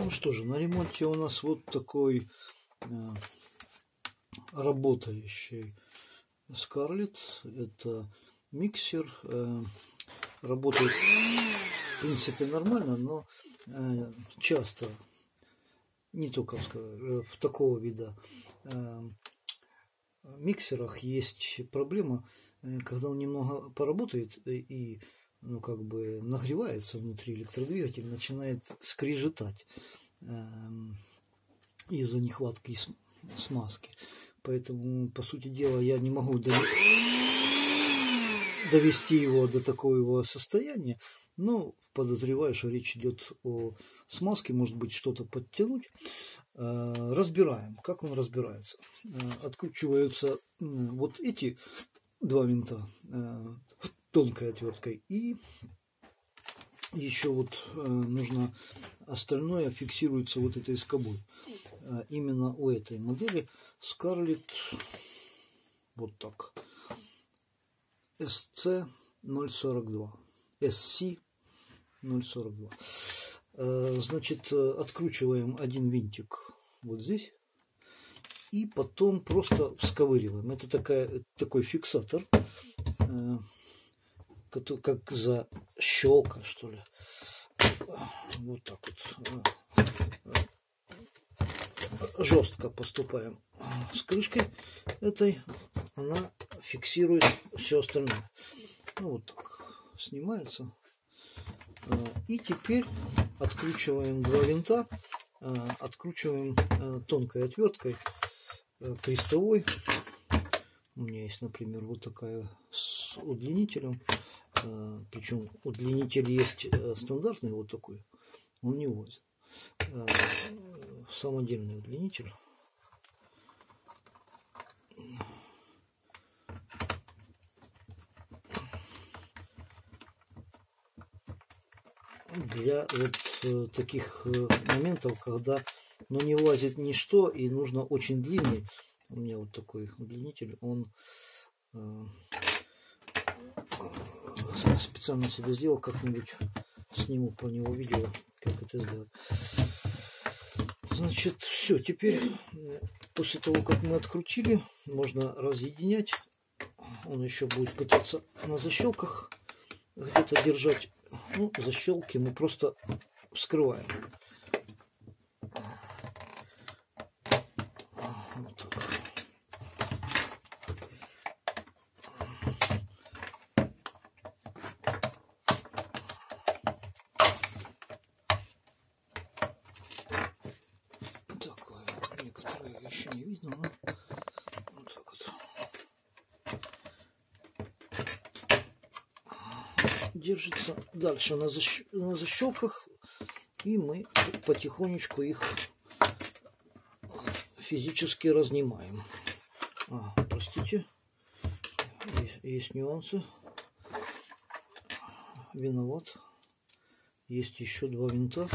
Ну что же, на ремонте у нас вот такой э, работающий Скарлет. Это миксер. Э, работает в принципе нормально, но э, часто, не только в, в такого вида э, миксерах есть проблема, э, когда он немного поработает и ну, как бы нагревается внутри электродвигатель, начинает скрежетать э, из-за нехватки смазки. Поэтому, по сути дела, я не могу довести его до такого состояния. Но подозреваю, что речь идет о смазке, может быть, что-то подтянуть. Э, разбираем, как он разбирается. Э, откручиваются вот эти два винта тонкой отверткой. И еще вот э, нужно остальное фиксируется вот этой скобой. Э, именно у этой модели Scarlett вот так. SC 042. SC 042. Э, значит, откручиваем один винтик вот здесь. И потом просто всковыриваем. Это такая, такой фиксатор как за щелка, что ли. Вот так вот. Жестко поступаем с крышкой этой. Она фиксирует все остальное. Ну, вот так снимается. И теперь откручиваем два винта. Откручиваем тонкой отверткой крестовой. У меня есть, например, вот такая с удлинителем. Э, Причем удлинитель есть э, стандартный вот такой, он не возит. Э, самодельный удлинитель. Для вот таких моментов, когда ну, не влазит ничто и нужно очень длинный. У меня вот такой удлинитель, он специально себе сделал, как-нибудь сниму про него видео, как это сделать. Значит, все, теперь после того, как мы открутили, можно разъединять. Он еще будет пытаться на защелках где-то держать. Ну, защелки мы просто вскрываем. Держится дальше на, защ... на защелках. И мы потихонечку их физически разнимаем. А, простите, есть, есть нюансы. Виноват. Есть еще два винта,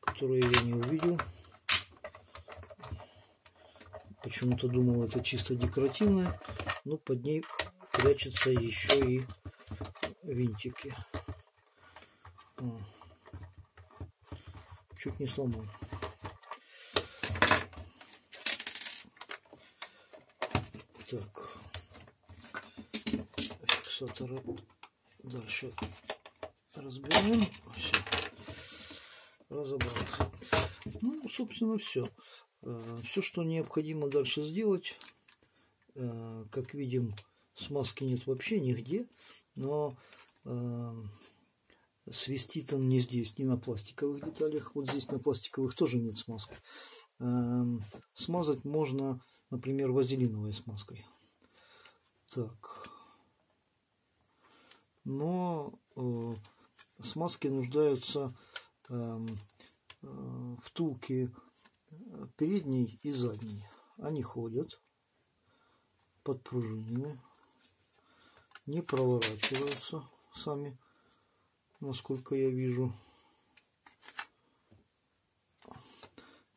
которые я не увидел. Почему-то думал, это чисто декоративное, но под ней прячется еще и винтики. Чуть не сломал. Так. Фиксатора дальше разберем. Все. Разобрался. Ну, собственно, все. Э, все, что необходимо дальше сделать. Э, как видим, смазки нет вообще нигде. Но э, свистит он не здесь, не на пластиковых деталях. Вот здесь на пластиковых тоже нет смазки. Э, смазать можно, например, вазелиновой смазкой. Так. Но э, смазки нуждаются э, э, втулки передней и задней. Они ходят под пружинами не проворачиваются сами, насколько я вижу.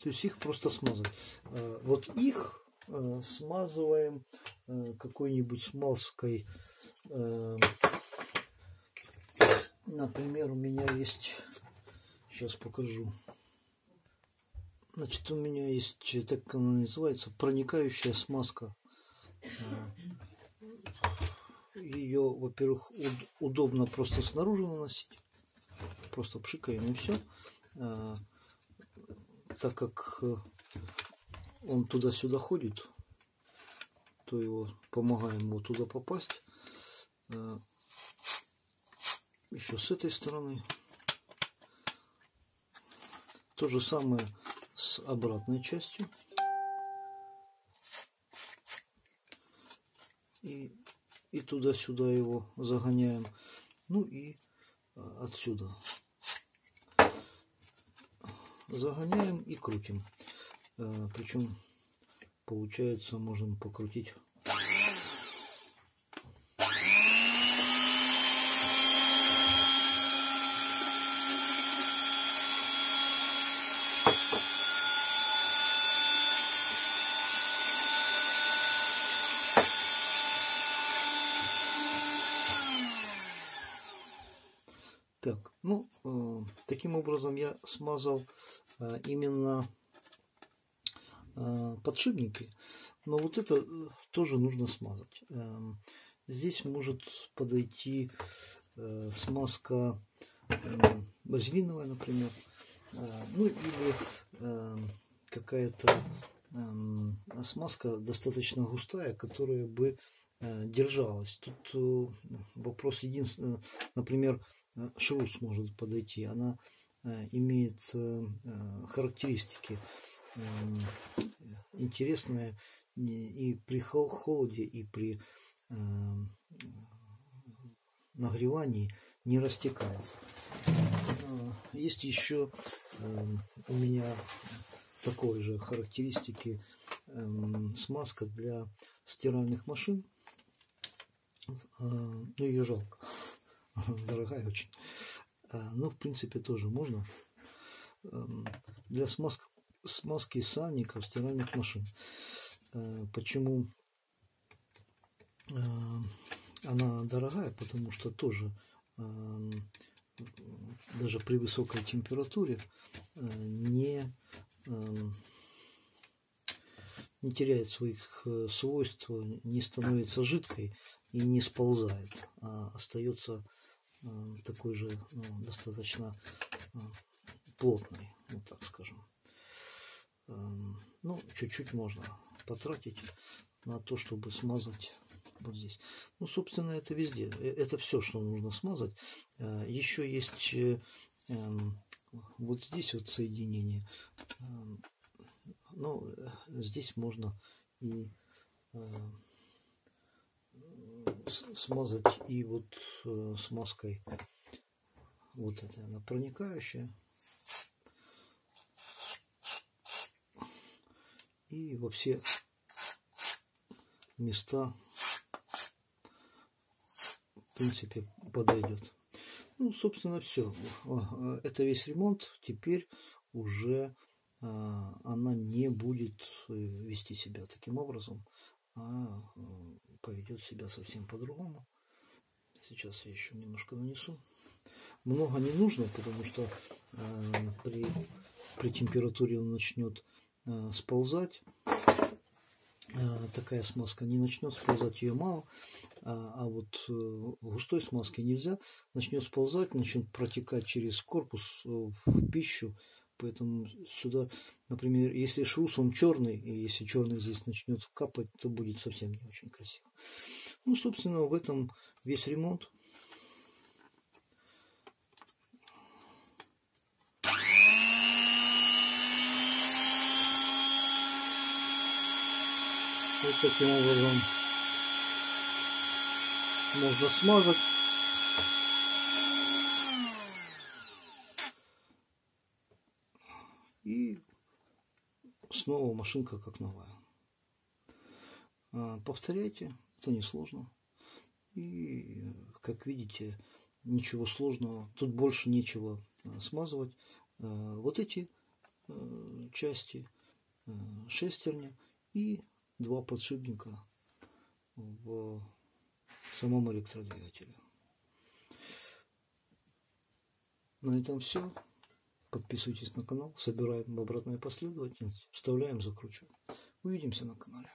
То есть их просто смазать. А, вот их а, смазываем а, какой-нибудь смазкой. Например, у меня есть, сейчас покажу. Значит, у меня есть, так она называется, проникающая смазка. Ее, во-первых, удобно просто снаружи наносить. Просто пшикаем и все. А, так как э, он туда-сюда ходит, то его помогаем ему туда попасть. А, еще с этой стороны. То же самое с обратной частью. И туда-сюда его загоняем. Ну и а, отсюда. Загоняем и крутим. А, Причем получается можно покрутить Так, ну, э, таким образом я смазал э, именно э, подшипники, но вот это э, тоже нужно смазать. Э, здесь может подойти смазка э, базилиновая, например, ну или э, какая-то смазка достаточно густая, которая бы держалась. Тут вопрос единственный, например, шрус может подойти. Она э, имеет э, характеристики интересные и при холоде, и при нагревании не растекается. Есть еще у меня такой же характеристики смазка для стиральных машин. Ну, ее жалко. дорогая очень. А, ну, в принципе, тоже можно. Эм, для смазки, смазки сальников, стиральных машин. Э, почему э, она дорогая? Потому что тоже эм, даже при высокой температуре э, не, эм, не теряет своих свойств, не становится жидкой и не сползает, а остается такой же ну, достаточно э, плотный, вот так скажем. Эм, ну, чуть-чуть можно потратить на то, чтобы смазать вот здесь. Ну, собственно, это везде. Э, это все, что нужно смазать. Еще есть эм, вот здесь вот соединение. Эм, ну, здесь можно и смазать и вот э, смазкой вот это она проникающая. И во все места в принципе подойдет. Ну собственно все это весь ремонт. Теперь уже а, она не будет э, вести себя таким образом а поведет себя совсем по-другому. Сейчас я еще немножко нанесу. Много не нужно, потому что э, при, при температуре он начнет э, сползать. Э, такая смазка не начнет сползать, ее мало. А, а вот э, густой смазки нельзя. Начнет сползать, начнет протекать через корпус э, в пищу. Поэтому сюда, например, если шрус он черный, и если черный здесь начнет капать, то будет совсем не очень красиво. Ну, собственно, в этом весь ремонт. Вот таким образом можно смазать. И снова машинка как новая. А, повторяйте, это несложно. И, как видите, ничего сложного. Тут больше нечего а, смазывать. А, вот эти части шестерня и два подшипника в самом электродвигателе. На этом все. Подписывайтесь на канал, собираем в обратной последовательности, вставляем, закручиваем. Увидимся на канале.